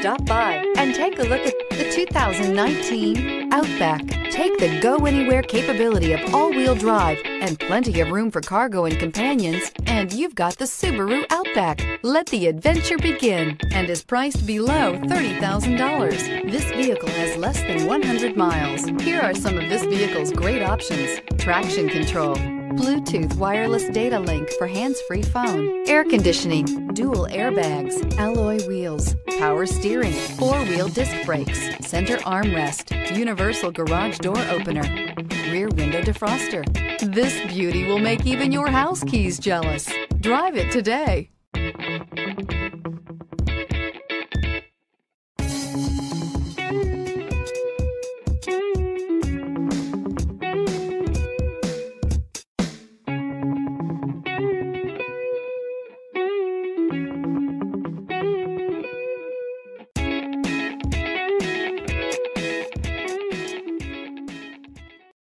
Stop by and take a look at the 2019 Outback. Take the go anywhere capability of all wheel drive and plenty of room for cargo and companions, and you've got the Subaru Outback. Let the adventure begin and is priced below $30,000. This vehicle has less than 100 miles. Here are some of this vehicle's great options traction control Bluetooth wireless data link for hands-free phone, air conditioning, dual airbags, alloy wheels, power steering, four-wheel disc brakes, center armrest, universal garage door opener, rear window defroster. This beauty will make even your house keys jealous. Drive it today.